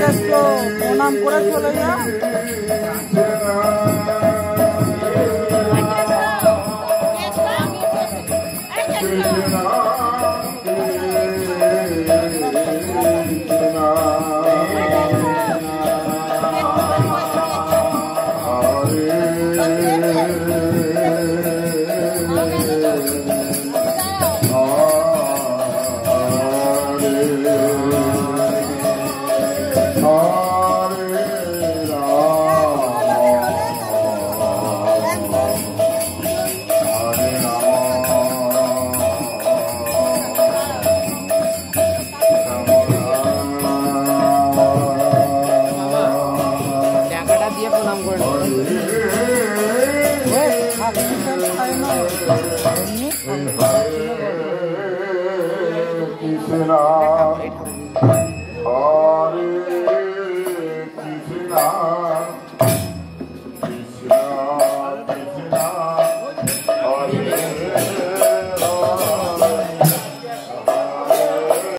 একটু প্রণাম করে চলে যা Oh. Lord. Uh,